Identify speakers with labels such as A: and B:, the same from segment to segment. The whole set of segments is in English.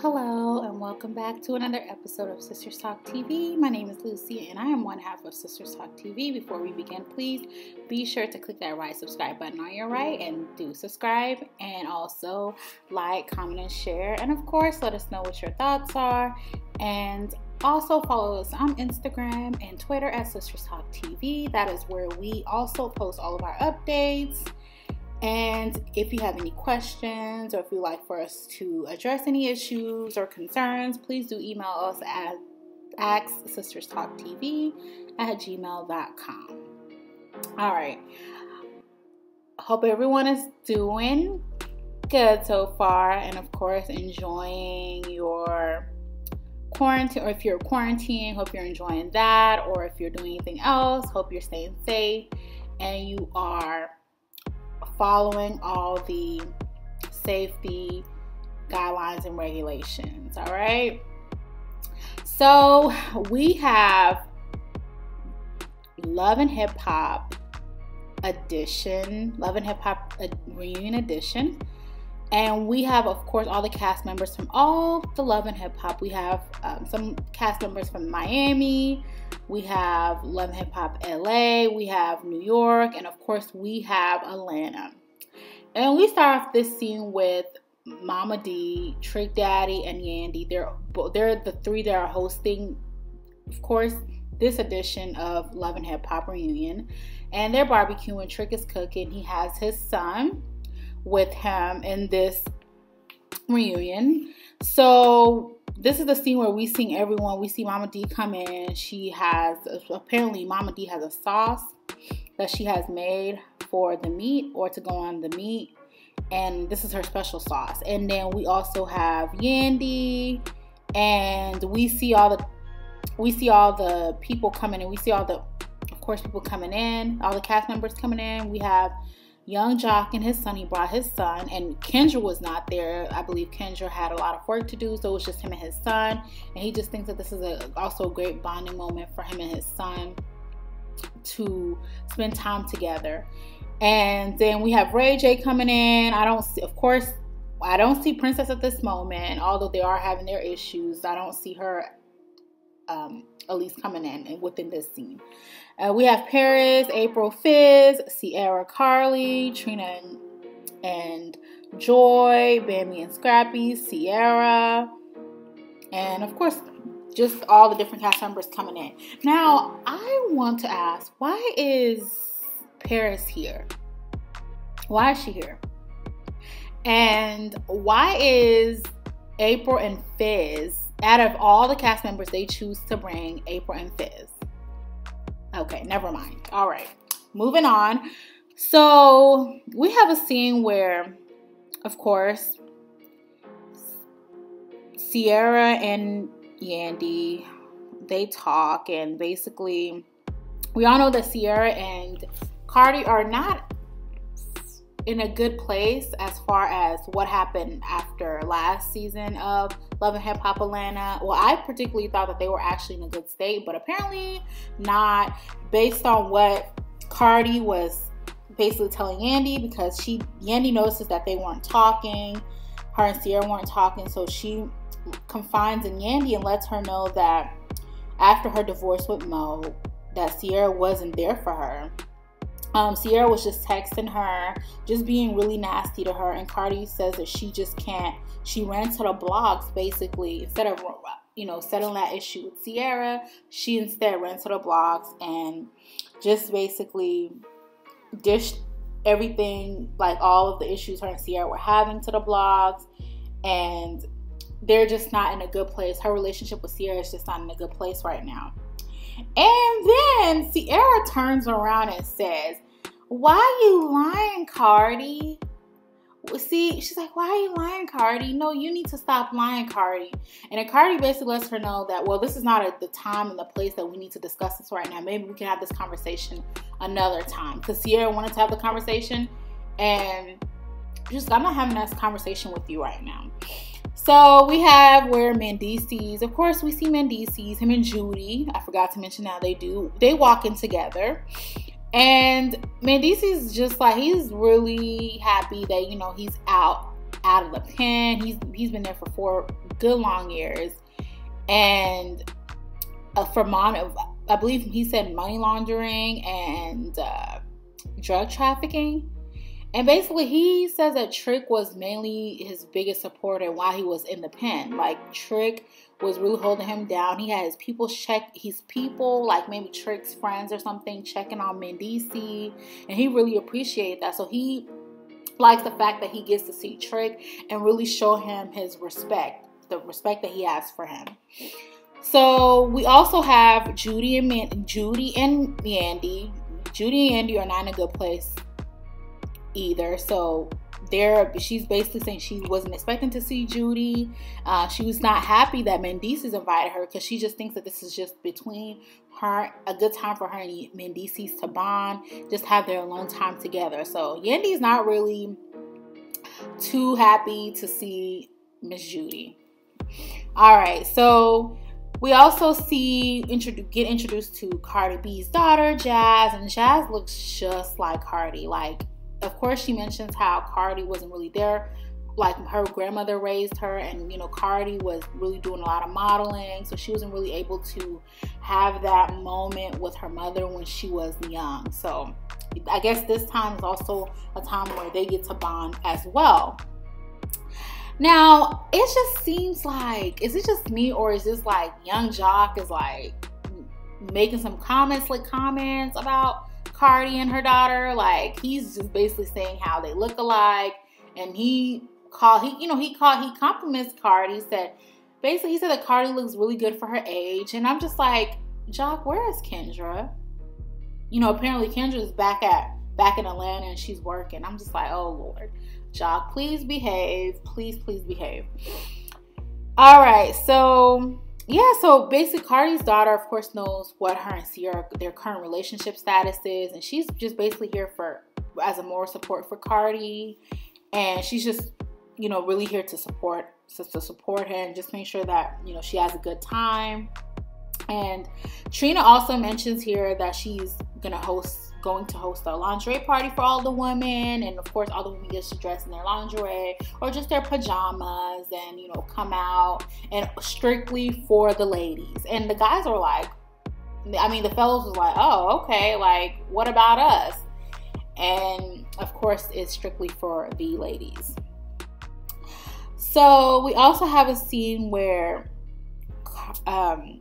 A: Hello, and welcome back to another episode of Sisters Talk TV. My name is Lucy, and I am one half of Sisters Talk TV. Before we begin, please be sure to click that right subscribe button on your right and do subscribe, and also like, comment, and share. And of course, let us know what your thoughts are. And also follow us on Instagram and Twitter at Sisters Talk TV. That is where we also post all of our updates and if you have any questions or if you'd like for us to address any issues or concerns, please do email us at asksisterstalktv at gmail.com. All right. Hope everyone is doing good so far and, of course, enjoying your quarantine or if you're quarantining, hope you're enjoying that, or if you're doing anything else, hope you're staying safe and you are following all the safety guidelines and regulations. All right. So we have Love and Hip Hop edition, Love and Hip Hop reunion edition. And we have, of course, all the cast members from all the Love and Hip Hop. We have um, some cast members from Miami. We have Love and Hip Hop LA. We have New York. And of course, we have Atlanta. And we start off this scene with Mama Dee, Trick Daddy, and Yandy. They're they're the three that are hosting, of course, this edition of Love and Hip Hop reunion. And they're barbecuing. Trick is cooking. He has his son with him in this reunion. So this is the scene where we see everyone. We see Mama Dee come in. She has apparently Mama Dee has a sauce that she has made for the meat or to go on the meat. And this is her special sauce. And then we also have Yandy, and we see all the we see all the people coming in. We see all the, of course, people coming in. All the cast members coming in. We have Yung Joc and his son. He brought his son, and Kendra was not there. I believe Kendra had a lot of work to do, so it was just him and his son. And he just thinks that this is a, also a great bonding moment for him and his son to spend time together. And then we have Ray J coming in. I don't see, of course, I don't see Princess at this moment, although they are having their issues. I don't see her um, least coming in and within this scene. Uh, we have Paris, April Fizz, Sierra Karlie, Trina and, and Joy, Bambi and Scrappy, Sierra, and of course, just all the different cast members coming in. Now, I want to ask, why is Paris here? Why is she here? And why is April and Fizz, out of all the cast members, they choose to bring April and Fizz? Okay, never mind. All right, moving on. So we have a scene where, of course, Sierra and Yandy they talk, and basically, we all know that Sierra and Cardi are not in a good place as far as what happened after last season of Love and Hip Hop Atlanta. Well, I particularly thought that they were actually in a good state, but apparently not based on what Cardi was basically telling Yandy because she Yandy notices that they weren't talking. Her and Sierra weren't talking, so she confides in Yandy and lets her know that after her divorce with Mo, that Sierra wasn't there for her um, Sierra was just texting her, just being really nasty to her, and Cardi says that she just can't. She ran to the blogs basically instead of you know settling that issue with Sierra. She instead ran to the blogs and just basically dished everything, like all of the issues her and Sierra were having, to the blogs, and they're just not in a good place. Her relationship with Sierra is just not in a good place right now. And then Sierra turns around and says, Why you lying, Cardi? See, she's like, Why are you lying, Cardi? No, you need to stop lying, Cardi. And then Cardi basically lets her know that, well, this is not at the time and the place that we need to discuss this right now. Maybe we can have this conversation another time. Because Sierra wanted to have the conversation and just, I'm not having this conversation with you right now. So we have where Mendeecees, of course, we see Mendeecees, him and Judy. I forgot to mention how they do. They walk in together. And Mendeecees just like he's really happy that, you know, he's out out of the pen. He's he's been there for four good long years, and uh, for mon, I believe he said money laundering and uh, drug trafficking. And basically, he says that Trick was mainly his biggest supporter while he was in the pen. Like Trick was really holding him down. He had his people check his people, like maybe Trick's friends or something, checking on Mendeecees, and he really appreciated that. So he likes the fact that he gets to see Trick and really show him his respect, the respect that he has for him. So we also have Judy and Man- Judy and Yandy. Judy and Yandy are not in a good place either. So there, she's basically saying she wasn't expecting to see Judy. Uh, she was not happy that Mendeecees invited her because she just thinks that this is just between her a good time for her and Mendeecees to bond, just have their alone time together. So Yandy's not really too happy to see Miss Judy. All right, so we also see get introduced to Cardi B's daughter, Jazz, and Jazz looks just like Cardi. Like of course, she mentions how Cardi wasn't really there. Like her grandmother raised her, and you know, Cardi was really doing a lot of modeling, so she wasn't really able to have that moment with her mother when she was young. So, I guess this time is also a time where they get to bond as well. Now, it just seems like, is it just me or is this like Yung Joc is like making some comments, like comments about Cardi and her daughter. Like he's just basically saying how they look alike, and he called he you know he called he compliments Cardi. He said basically he said that Cardi looks really good for her age, and I'm just like Joc, where is Kendra? You know apparently Kendra is back at back in Atlanta and she's working. I'm just like oh lord, Joc, please behave, please please behave. All right, so yeah, so basically, Cardi's daughter, of course, knows what her and Sierra their current relationship status is, and she's just basically here for as a moral support for Cardi, and she's just you know really here to support to support her and just make sure that you know she has a good time. And Trina also mentions here that she's gonna host going to host a lingerie party for all the women. And of course all the women get to dress in their lingerie or just their pajamas and you know come out and strictly for the ladies. And the guys are like i mean the fellows was like oh okay like what about us? And of course it's strictly for the ladies. So we also have a scene where um,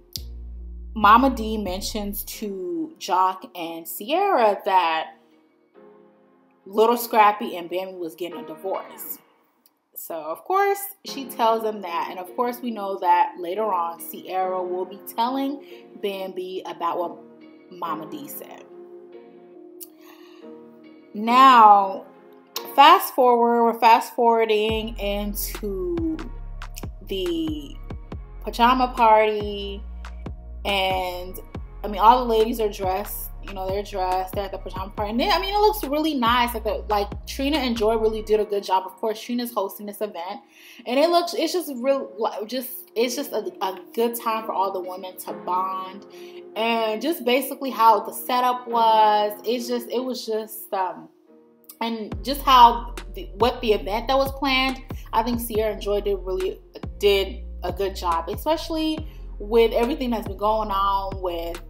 A: Mama Dee mentions to Joc and Sierra that Little Scrappy and Bambi was getting a divorce. So, of course, she tells them that. And of course, we know that later on, Sierra will be telling Bambi about what Mama Dee said. Now, fast forward, we're fast forwarding into the pajama party and I mean, all the ladies are dressed. You know, they're dressed. They're at the pajama party, and they, I mean, it looks really nice. Like, the, like Trina and Joy really did a good job. Of course, Trina's hosting this event, and it looks. It's just real. Just it's just a, a good time for all the women to bond, and just basically how the setup was. It's just. It was just. um and just how the, what the event that was planned, I think Sierra and Joy did really did a good job, especially with everything that's been going on with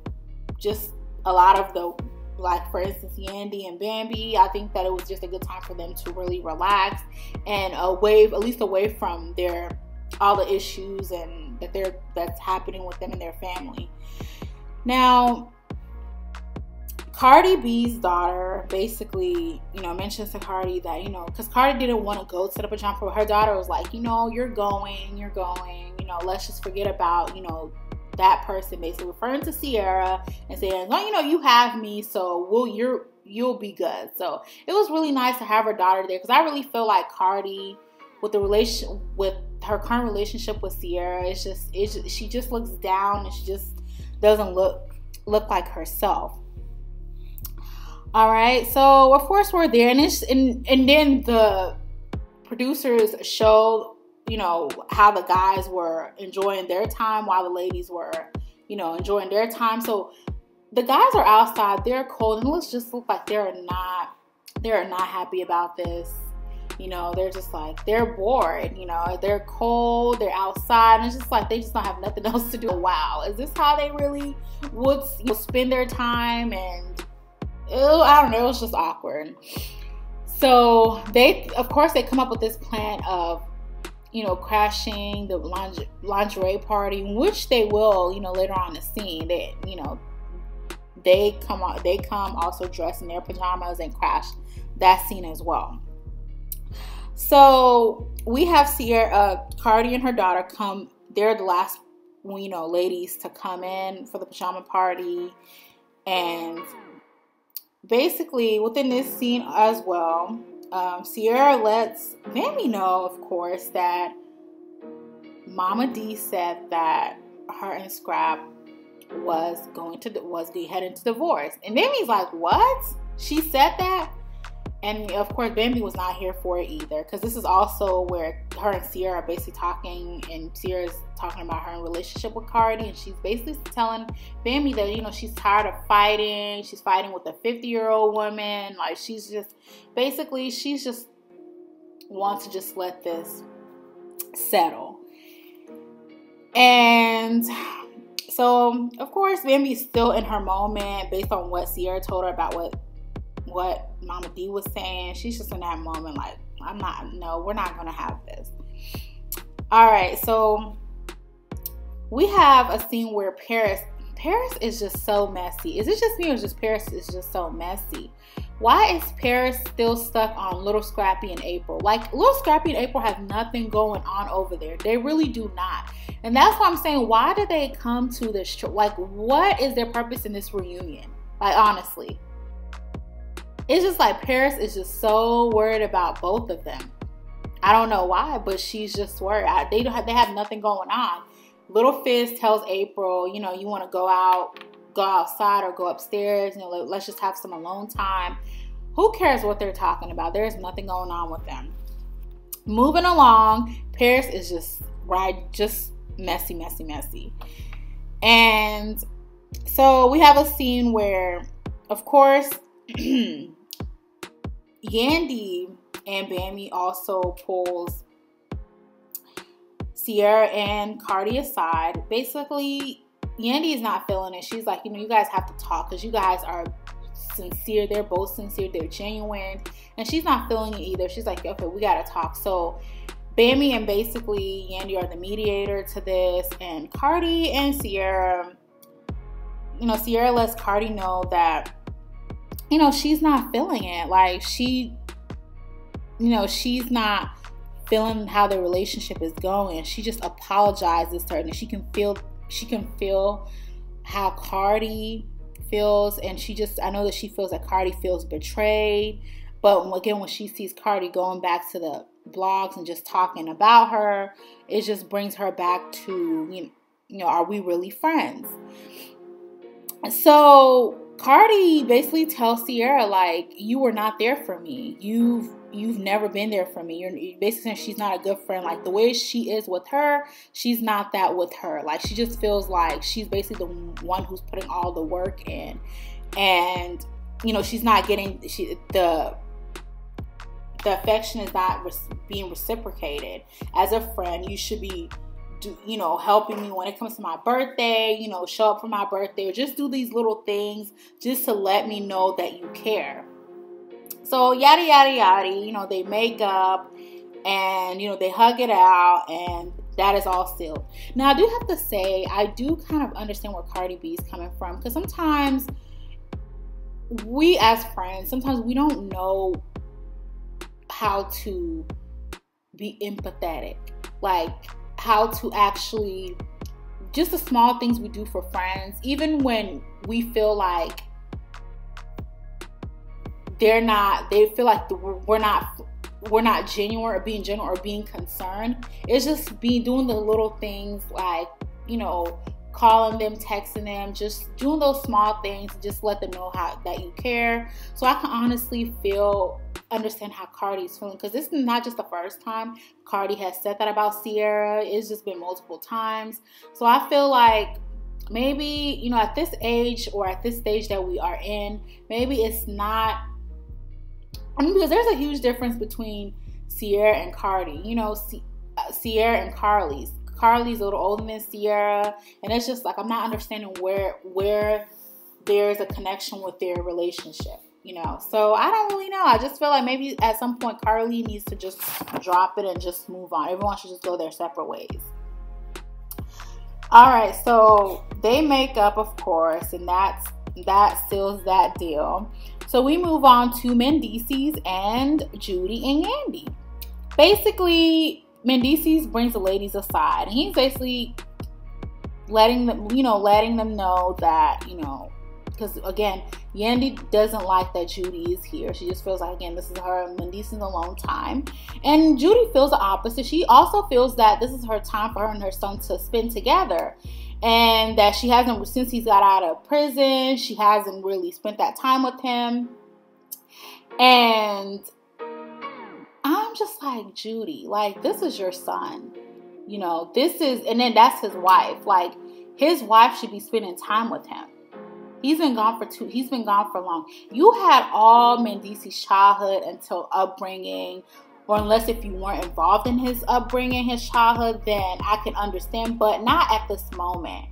A: just a lot of the like for instance Yandy and Bambi, I think that it was just a good time for them to really relax and away at least away from their all the issues and that they're that's happening with them and their family. Now Cardi B's daughter basically, you know, mentions to Cardi that, you know, because Cardi didn't want to go to the pajama party. Her daughter was like, you know, you're going, you're going, know, let's just forget about, you know, that person basically referring to Sierra and saying, well, you know, you have me, so we'll you're you'll be good. So it was really nice to have her daughter there because I really feel like Cardi with the relation with her current relationship with Sierra, it's just it's just, she just looks down and she just doesn't look look like herself. All right, so of course we're there, and it's and and then the producers show you know how the guys were enjoying their time while the ladies were you know enjoying their time. So the guys are outside, they're cold, and let's just look like they're not they're not happy about this. You know, they're just like they're bored. You know, they're cold. They're outside, and it's just like they just don't have nothing else to do. Wow, is this how they really would you know, spend their time? And ew, I don't know. It was just awkward. So they, of course, they come up with this plan of you know, crashing the lingerie party, which they will, you know, later on the scene. They, you know, they come out, they come also dressed in their pajamas and crash that scene as well. So we have Sierra, uh, Cardi and her daughter come. They're the last, you know, ladies to come in for the pajama party, and basically within this scene as well, um, Sierra lets Bambi know, of course, that Mama Dee said that her and Scrap was going to was heading to divorce, and Bambi's like, "What? She said that?" And of course, Bambi was not here for it either, because this is also where her and Sierra are basically talking, and Sierra's talking about her relationship with Cardi, and she's basically telling Bambi that you know she's tired of fighting. She's fighting with a 50 year old woman. Like she's just basically she's just wants to just let this settle. And so, of course, Bambi's still in her moment based on what Sierra told her about what what Mama Dee was saying. She's just in that moment, like, I'm not, no, we're not gonna have this. All right, so we have a scene where Paris, Paris is just so messy. Is it just me or just Paris is just so messy? Why is Paris still stuck on Little Scrappy and April? Like, Little Scrappy and April have nothing going on over there. They really do not. And that's why I'm saying, why did they come to this? Like, what is their purpose in this reunion? Like, honestly it's just like Paris is just so worried about both of them. I don't know why, but she's just worried. I, they don't have, they have nothing going on. Little Fizz tells April, you know, you want to go out, go outside or go upstairs, you know, let, let's just have some alone time. Who cares what they're talking about? There's nothing going on with them. Moving along, Paris is just right, just messy, messy, messy. And so we have a scene where, of course, Yandy and Bambi also pulls Sierra and Cardi aside. Basically, Yandy is not feeling it. She's like, you know, you guys have to talk because you guys are sincere. They're both sincere. They're genuine. And she's not feeling it either. She's like, okay, we got to talk. So Bambi and basically Yandy are the mediator to this. And Cardi and Sierra, you know, Sierra lets Cardi know that you know, she's not feeling it. Like she, you know, she's not feeling how the relationship is going. She just apologizes to her, and she can feel she can feel how Cardi feels, and she just I know that she feels that Cardi feels betrayed. But again, when she sees Cardi going back to the blogs and just talking about her, it just brings her back to you know, you know are we really friends? So Cardi basically tells Sierra like you were not there for me. You've you've never been there for me. You're basically saying she's not a good friend. Like the way she is with her, she's not that with her. Like she just feels like she's basically the one who's putting all the work in, and you know she's not getting she the the affection is not being reciprocated. As a friend, you should be do, you know, helping me when it comes to my birthday, you know, show up for my birthday, or just do these little things just to let me know that you care. So, yada, yada, yada, you know, they make up and, you know, they hug it out, and that is all sealed. Now, I do have to say, I do kind of understand where Cardi B is coming from because sometimes we, as friends, sometimes we don't know how to be empathetic. Like, how to actually just the small things we do for friends, even when we feel like they're not, they feel like we're not we're not genuine or being genuine or being concerned. It's just be doing the little things like, you know, calling them, texting them, just doing those small things, just let them know how that you care. So I can honestly feel understand how Cardi's feeling because this is not just the first time Cardi has said that about Sierra. It's just been multiple times. So I feel like maybe, you know, at this age or at this stage that we are in, maybe it's not I mean, because there's a huge difference between Sierra and Cardi. You know, uh, Sierra and Karlie's. Karlie's a little older than Sierra, and it's just like I'm not understanding where where there's a connection with their relationship. You know, so I don't really know. I just feel like maybe at some point Karlie needs to just drop it and just move on. Everyone should just go their separate ways. All right, so they make up, of course, and that's that seals that deal. So we move on to Mendeecees and Judy and Yandy. Basically, Mendeecees brings the ladies aside. He's basically letting them, you know, letting them know that, you know, because again, Yandy doesn't like that Judy is here. She just feels like again, this is her and Mendeecees alone time. And Judy feels the opposite. She also feels that this is her time for her and her son to spend together. And that she hasn't since he's got out of prison, she hasn't really spent that time with him. And I'm just like, Judy, like, this is your son. You know, this is, and then that's his wife. Like, his wife should be spending time with him. He's been gone for two, he's been gone for long. You had all Mendeecees' childhood until upbringing, or unless if you weren't involved in his upbringing, his childhood, then I can understand, but not at this moment.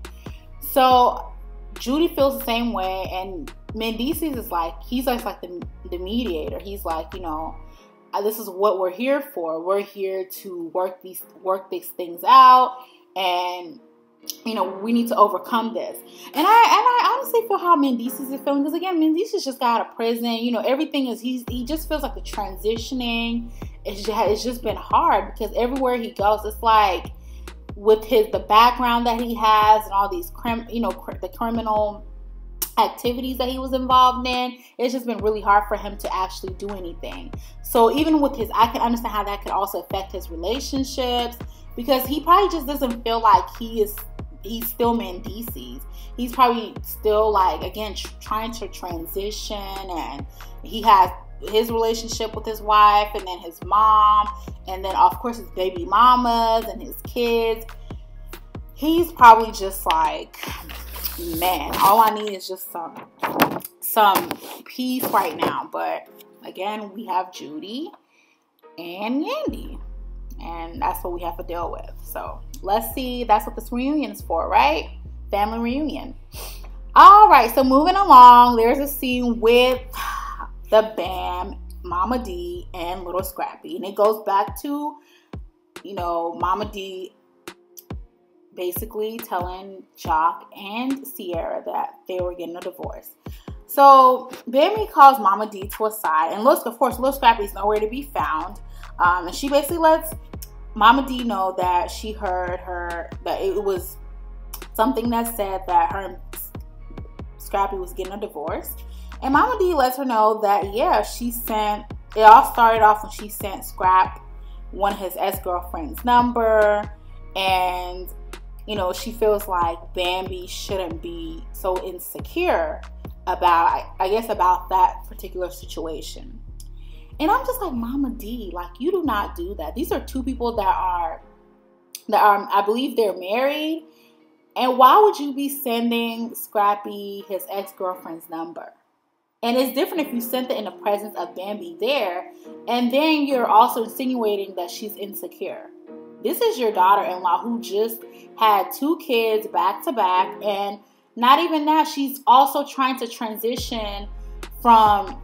A: So Judy feels the same way, and Mendeecees is like, he's like, like the, the mediator. He's like, you know, uh, this is what we're here for. We're here to work these work these things out and you know, we need to overcome this. And I and I honestly feel how Mendeecees is feeling because again, Mendeecees just got out of prison. You know, everything is he's he just feels like the transitioning. It's just, it's just been hard because everywhere he goes, it's like with his the background that he has and all these crim, you know, cr- the criminal activities that he was involved in, it's just been really hard for him to actually do anything. So even with his, I can understand how that could also affect his relationships because he probably just doesn't feel like he is. He's still Mendeecees. He's probably still like again tr- trying to transition, and he has his relationship with his wife, and then his mom, and then of course his baby mamas and his kids. He's probably just like man, all I need is just some some peace right now. But again, we have Judy and Yandy. And that's what we have to deal with. So let's see. That's what this reunion is for, right? Family reunion. All right, so moving along, there's a scene with the Bam, Mama Dee, and Little Scrappy. And it goes back to, you know, Mama Dee basically telling Joc and Sierra that they were getting a divorce. So Bambi calls Mama Dee to a side, and looks, of course, Little Scrappy's nowhere to be found. Um, and she basically lets Mama Dee know that she heard her that it was something that said that her Scrappy was getting a divorce. And Mama Dee lets her know that yeah, she sent. It all started off when she sent Scrap one of his ex girlfriend's number, and you know, she feels like Bambi shouldn't be so insecure about, I guess, about that particular situation. And I'm just like, Mama Dee, like, you do not do that. These are two people that are, that are, I believe they're married. And why would you be sending Scrappy his ex girlfriend's number? And it's different if you sent it in the presence of Bambi there, and then you're also insinuating that she's insecure. This is your daughter in law who just had two kids back to back. And not even that, she's also trying to transition from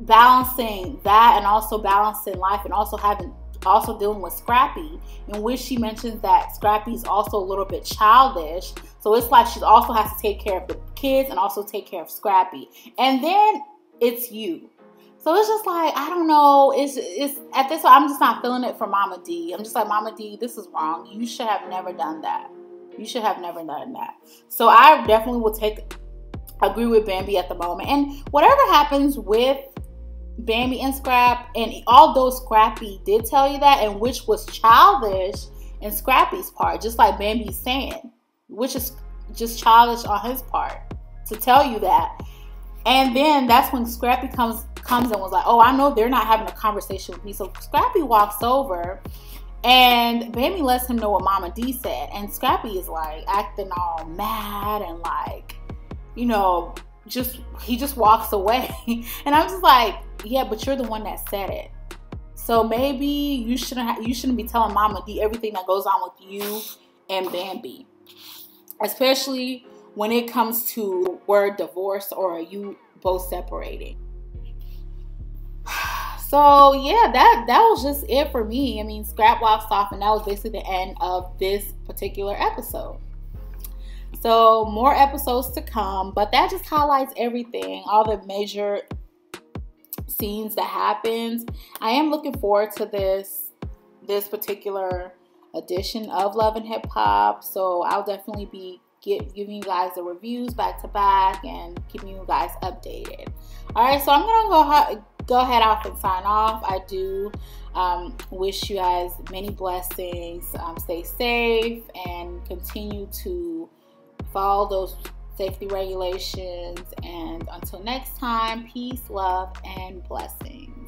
A: balancing that and also balancing life and also having also dealing with Scrappy, in which she mentions that Scrappy's also a little bit childish. So it's like she also has to take care of the kids and also take care of Scrappy. And then it's you. So it's just like I don't know. It's it's at this point I'm just not feeling it for Mama Dee. I'm just like Mama Dee, this is wrong. You should have never done that. You should have never done that. So I definitely will take agree with Bambi at the moment. And whatever happens with Bambi and Scrap, and although Scrappy did tell you that, and which was childish in Scrappy's part, just like Bambi's saying, which is just childish on his part to tell you that. And then that's when Scrappy comes comes and was like, "Oh, I know they're not having a conversation with me." So Scrappy walks over, and Bambi lets him know what Mama D said, and Scrappy is like acting all mad and like, you know, just he just walks away, and I'm just like, "Yeah, but you're the one that said it." So maybe you shouldn't ha- you shouldn't be telling Mama Dee everything that goes on with you and Bambi, especially when it comes to word divorce or you both separating. So yeah, that that was just it for me. I mean, scrap walks off, and that was basically the end of this particular episode. So more episodes to come, but that just highlights everything, all the major scenes that happens. I am looking forward to this this particular edition of Love and Hip Hop. So I'll definitely be get, giving you guys the reviews back to back and keeping you guys updated. All right, so I'm gonna go go ahead off and sign off. I do um, wish you guys many blessings. Um, stay safe and continue to follow those safety regulations. And until next time, peace, love, and blessings.